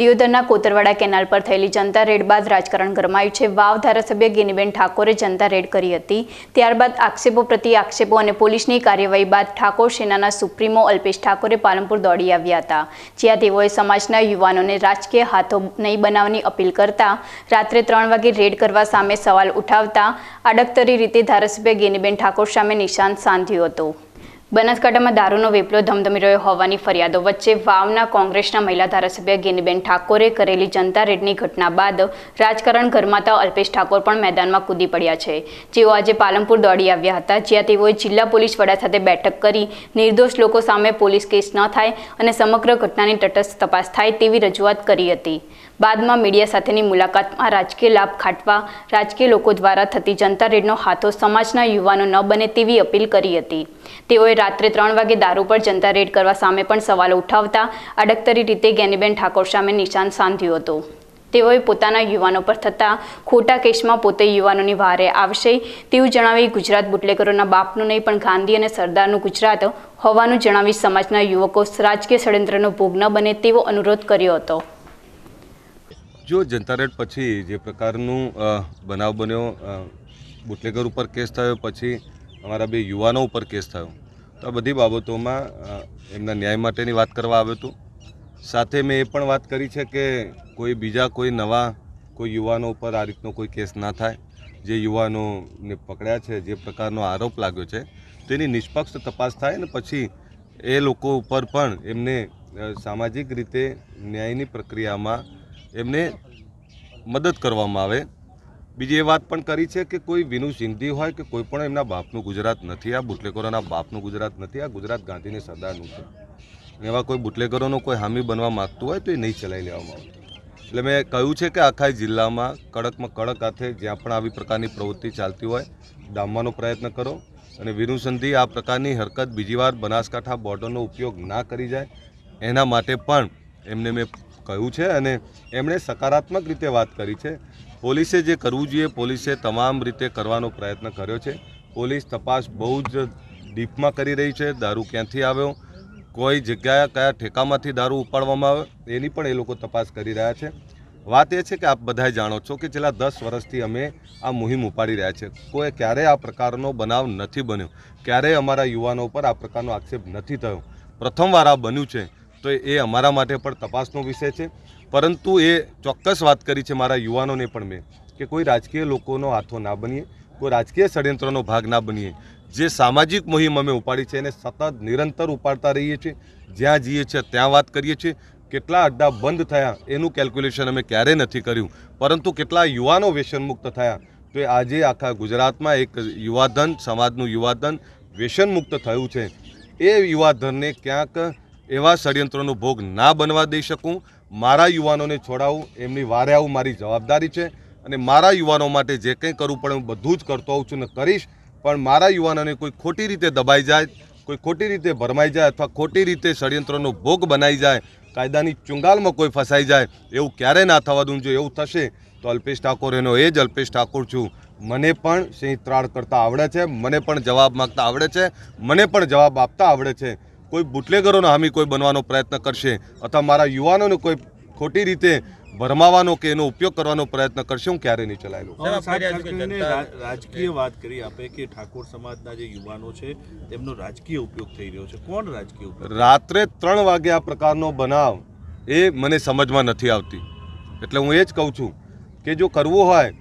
દિયોદરના કોતરવાડા canal પર થયેલી જનતા red બાદ રાજકારણ ગરમાયું છે. વાવ ધારાસભ્ય ગેનીબેન ઠાકોરે જનતા રેડ કરી હતી. ત્યારબાદ આક્ષેપો પ્રતિ આક્ષેપો અને પોલીસની કાર્યવાહી બાદ ઠાકોર સેનાના સુપ્રીમો અલ્પેશ ઠાકોરે પાલનપુર દોડી આવ્યા હતા. જ્યાં તેઓએ સમાજના યુવાનોને રાજકીય હાથો નહીં બનાવવાની અપીલ કરતા રાત્રે ત્રણ વાગે રેડ કરવા સામે સવાલ ઉઠાવતા આડકતરી રીતે ધારાસભ્ય ગેનીબેન ઠાકોર સામે નિશાન સાધ્યું હતું. બનાસકાંઠામાં દારૂનો વેપલો ધમધમી રહ્યો હોવાની ફરિયાદો વચ્ચે વાવના કોંગ્રેસના મહિલા ધારાસભ્ય ગેનીબેન ઠાકોરે કરેલી જનતા રેડની ઘટના બાદ રાજકારણ ગરમાતા અલ્પેશ ઠાકોર પણ મેદાનમાં કૂદી પડ્યા છે. જેઓ આજે પાલનપુર દોડી આવ્યા હતા, જ્યાં તેઓએ જિલ્લા પોલીસ વડા સાથે બેઠક કરી નિર્દોષ લોકો સામે પોલીસ કેસ ન થાય અને સમગ્ર ઘટનાની તટસ્થ તપાસ થાય તેવી રજૂઆત કરી હતી. બાદમાં મીડિયા સાથેની મુલાકાતમાં રાજકીય લાભ ખાટવા રાજકીય લોકો દ્વારા થતી જનતા રેડનો હાથો સમાજના યુવાનો ન બને તેવી અપીલ કરી હતી. તેઓએ રાત્રે ત્રણ વાગે દારૂ પર જનતા રેડ કરવા સામે પણ સવાલો ઉઠાવતા અડકતરી રીતે ગેનીબેન ઠાકોર સામે નિશાન સાંધ્યું હતું. તેઓએ પોતાના યુવાનો પર થતા ખોટા કેસમાં પોતે યુવાનોની વારે આવશે તેવું જણાવી ગુજરાત બુટલેકરોના બાપનું નહીં, પણ ગાંધી અને સરદારનું ગુજરાત હોવાનું જણાવી સમાજના યુવકો રાજકીય ષડયંત્રનો ભોગ ન બને તેવો અનુરોધ કર્યો હતો. જો જનતા રેડ પછી જે પ્રકારનું બનાવ બન્યો બુટલેગર ઉપર કેસ થયો, પછી અમારા બે યુવાનો ઉપર કેસ થયો, તો આ બધી બાબતોમાં એમના ન્યાય માટેની વાત કરવા આવ્યો હતો. સાથે મેં એ પણ વાત કરી છે કે કોઈ બીજા, કોઈ નવા, કોઈ યુવાનો ઉપર આ રીતનો કોઈ કેસ ના થાય. જે યુવાનોને પકડ્યા છે, જે પ્રકારનો આરોપ લાગ્યો છે તેની નિષ્પક્ષ તપાસ થાય ને પછી એ લોકો ઉપર પણ એમને સામાજિક રીતે ન્યાયની પ્રક્રિયામાં એમને મદદ કરવામાં આવે. બીજી એ વાત પણ કરી છે કે કોઈ વિનુ સિંધી હોય કે કોઈ પણ એમના બાપનું ગુજરાત નથી, આ બુટલેકરોના બાપનું ગુજરાત નથી, આ ગુજરાત ગાંધીને સરદારનું છે. એવા કોઈ બુટલેકરોનો કોઈ હામી બનવા માગતું હોય તો એ નહીં ચલાવી લેવામાં આવે એટલે મેં કહ્યું છે કે આખા જિલ્લામાં કડકમાં કડક હાથે જ્યાં પણ આવી પ્રકારની પ્રવૃત્તિ ચાલતી હોય, ડામવાનો પ્રયત્ન કરો અને વિનુ સંધિ આ પ્રકારની હરકત બીજી વાર બનાસકાંઠા બોર્ડરનો ઉપયોગ ના કરી જાય. એના માટે પણ એમને મેં કહ્યું છે અને એમણે સકારાત્મક રીતે વાત કરી છે. પોલીસે જે કરવું જોઈએ, પોલીસે તમામ રીતે કરવાનો પ્રયત્ન કર્યો છે. પોલીસ તપાસ બહુ જ ડીપમાં કરી રહી છે. દારૂ ક્યાંથી આવ્યો? કોઈ જગ્યાએ કયા ઠેકામાંથી દારૂ ઉપાડવામાં આવે? એની પણ એ લોકો તપાસ કરી રહ્યા છે. વાત એ છે કે આપ બધાએ જાણો છો કે છેલ્લા દસ વર્ષથી અમે આ મુહિમ ઉપાડી રહ્યા છે. કોઈ ક્યારેય આ પ્રકારનો બનાવ નથી બન્યો. ક્યારેય અમારા યુવાનો ઉપર આ પ્રકારનો આક્ષેપ નથી થયો. પ્રથમવાર આ બન્યું છે. તો એ અમારા માટે પણ તપાસનો વિષય છે. પરંતુ એ ચોક્કસ વાત કરી છે મારા યુવાનોને પણ મેં, કે કોઈ રાજકીય લોકોનો હાથો ના બનીએ, કોઈ રાજકીય ષડયંત્રનો ભાગ ના બનીએ. જે સામાજિક મુહિમ અમે ઉપાડી છે એને સતત નિરંતર ઉપાડતા રહીએ છીએ, જ્યાં જઈએ છીએ ત્યાં વાત કરીએ છીએ. કેટલા અડ્ડા બંધ થયા એનું કેલ્ક્યુલેશન અમે ક્યારેય નથી કર્યું. પરંતુ કેટલા યુવાનો વ્યસનમુક્ત થયા, તો આજે આખા ગુજરાતમાં એક યુવાધન, સમાજનું યુવાધન વ્યસનમુક્ત થયું છે. એ યુવાધનને ક્યાંક એવા ષડયંત્રોનો ભોગ ના બનવા દઈ શકું? મારા યુવાનોને છોડાવું, એમની વારે આવું મારી જવાબદારી છે અને મારા યુવાનો માટે જે કંઈ કરવું પડે હું બધું જ કરતો હોઉં છું ને કરીશ, પણ મારા યુવાનોને કોઈ ખોટી રીતે દબાઈ જાય, કોઈ ખોટી રીતે ભરમાઈ જાય અથવા ખોટી રીતે ષડયંત્રનો ભોગ બનાવી જાય, કાયદાની ચુંગાલમાં કોઈ ફસાઈ જાય, એવું ક્યારે ના થવા દઉં જો એવું થશે, તો અલ્પેશ ઠાકોર એનો એ જ અલ્પેશ ઠાકોર છું. મને પણ સિંહ ત્રાળ કરતા આવડે છે, મને પણ જવાબ માગતા આવડે છે, મને પણ જવાબ આપતા આવડે છે. કોઈ બુટલેગરોનો હામી કોઈ બનવાનો પ્રયત્ન કરશે અથવા મારા યુવાનોને કોઈ ખોટી રીતે ભરમાવાનો કે એનો ઉપયોગ કરવાનો પ્રયત્ન કરશે હું ક્યારે નહીં ચલાવેલો રાજકીય વાત કરી આપે કે ઠાકોર સમાજના જે યુવાનો છે તેમનો રાજકીય ઉપયોગ થઈ રહ્યો છે. કોણ રાજકીય ઉપયોગ રાત્રે ત્રણ વાગે આ પ્રકારનો બનાવ એ મને સમજમાં નથી આવતી. એટલે હું એ જ કહું છું કે જો કરવું હોય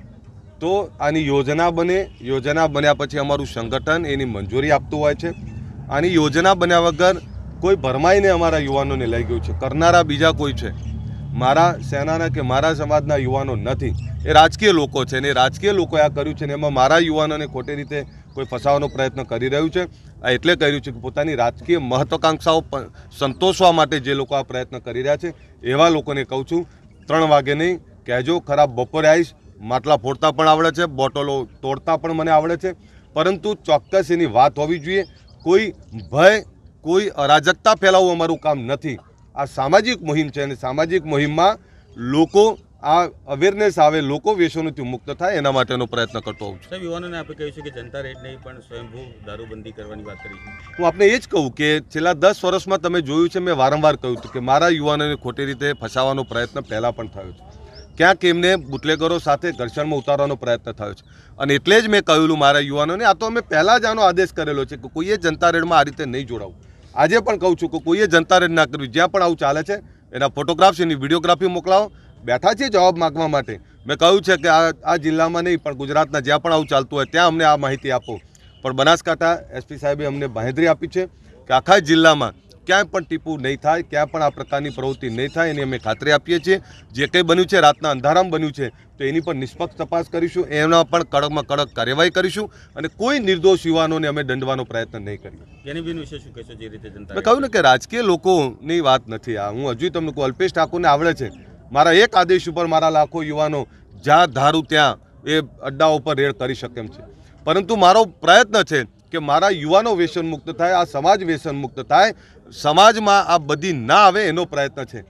તો આની યોજના બને. યોજના બન્યા પછી અમારું સંગઠન એની મંજૂરી આપતું હોય છે. આની યોજના બન્યા વગર કોઈ ભરમાઈને અમારા યુવાનોને લઈ ગયું છે. કરનારા બીજા કોઈ છે. મારા સેનાના કે મારા સમાજના યુવાનો નથી. એ રાજકીય લોકો છે ને એ રાજકીય લોકોએ આ કર્યું છે ને એમાં મારા યુવાનોને ખોટી રીતે કોઈ ફસાવાનો પ્રયત્ન કરી રહ્યું છે. આ એટલે કર્યું છે કે પોતાની રાજકીય મહત્વાકાંક્ષાઓ સંતોષવા માટે જે લોકો આ પ્રયત્ન કરી રહ્યા છે, એવા લોકોને કહું છું, ત્રણ વાગે નહીં, કહેજો, ખરાબ બપોરે આવીશ, માટલા ફોડતા પણ આવડે છે, બોટલો તોડતા પણ મને આવડે છે. પરંતુ ચોક્કસ એની વાત હોવી જોઈએ. કોઈ ભય કોઈ અરાજકતા ફેલાવવું અમારું કામ નથી. આ સામાજિક મુહિમ છે અને સામાજિક મુહિમમાં લોકો આ અવેરનેસ આવે લોકો વ્યસનોથી મુક્ત થાય એના માટેનો પ્રયત્ન કરતો હોઉં છું. સાહેબ યુવાનોને આપણે કહ્યું છે કે જનતા રેડ નહીં પણ સ્વયંભૂ દારૂબંધી કરવાની વાત કરી હું આપને એ જ કહું કે છેલ્લા દસ વર્ષમાં તમે જોયું છે મેં વારંવાર કહ્યું હતું કે મારા યુવાનોને ખોટી રીતે ફસાવાનો પ્રયત્ન પહેલાં પણ થયો છે. ક્યાંક એમને બુટલેગરો સાથે ઘર્ષણમાં ઉતારવાનો પ્રયત્ન થયો છે? અને એટલે જ મેં કહેલું મારા યુવાનોને, આ તો અમે પહેલાં જ આનો આદેશ કરેલો છે કે કોઈએ જનતા રેડમાં આ રીતે નહીં જોડાવું. આજે પણ કહું છું કે કોઈએ જનતા રેડ ના કરવી જ્યાં પણ આવું ચાલે છે, એના ફોટોગ્રાફ્સ એની વિડીયોગ્રાફી મોકલાવો. બેઠા છીએ જવાબ માગવા માટે. મેં કહ્યું છે કે આ આ જિલ્લામાં નહીં, પણ ગુજરાતના જ્યાં પણ આવું ચાલતું હોય, ત્યાં અમને આ માહિતી આપો. પણ બનાસકાંઠા એસપી સાહેબે અમને બાંહેધરી આપી છે કે આખા જિલ્લામાં ક્યાંય પણ ટીપું નહીં થાય ક્યાં પણ આ પ્રકારની પ્રવૃત્તિ નહીં થાય એની અમે ખાતરી આપીએ છીએ. જે કંઈ બન્યું છે રાતના અંધારામાં બન્યું છે તો એની પણ નિષ્પક્ષ તપાસ કરીશું. એના પણ કડકમાં કડક કાર્યવાહી કરીશું અને કોઈ નિર્દોષ યુવાનોને અમે દંડવાનો પ્રયત્ન નહીં કરીએ. ગેનીબેન વિશે શું કહેશો જે રીતે જનતા મેં કહ્યું ને કે રાજકીય લોકોની વાત નથી આ. હું હજુ તમને કહું અલ્પેશ ઠાકોરને આવડે છે. મારા એક આદેશ ઉપર મારા લાખો યુવાનો જ્યાં ધારું ત્યાં એ અડ્ડા ઉપર રેડ કરી શકે એમ છે. પરંતુ મારો પ્રયત્ન છે કે મારા યુવાનો વ્યસન મુક્ત થાય, આ સમાજ વ્યસન મુક્ત થાય, સમાજમાં આ બધી ના આવે એનો પ્રયત્ન છે.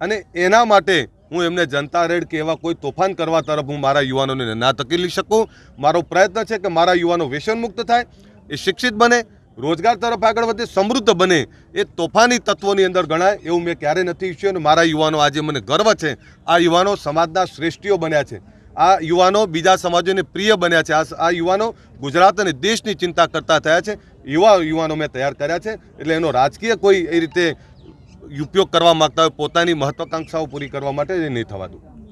અને એના માટે હું એમને જનતા રેડ કે એવા કોઈ તોફાન કરવા તરફ હું મારા યુવાનોને ના તકેલી શકું. મારો પ્રયત્ન છે કે મારા યુવાનો વ્યસન મુક્ત થાય, એ શિક્ષિત બને, રોજગાર તરફ આગળ વધે, સમૃદ્ધ બને, એ તોફાની તત્વોની અંદર ગણાય એવું મેં ક્યારેય નથી ઈચ્છ્યું. અને મારા યુવાનો આજે મને ગર્વ છે. આ યુવાનો સમાજના શ્રેષ્ઠીઓ બન્યા છે. આ યુવાનો બીજા સમાજોને પ્રિય બન્યા છે. આ યુવાનો ગુજરાત અને દેશની ચિંતા કરતા થયા છે. યુવા યુવાનો મેં તૈયાર કર્યા છે. એટલે એનો રાજકીય કોઈ એ રીતે ઉપયોગ કરવા માગતા હોય, પોતાની મહત્વાકાંક્ષાઓ પૂરી કરવા માટે એ નહીં થવા દઉં.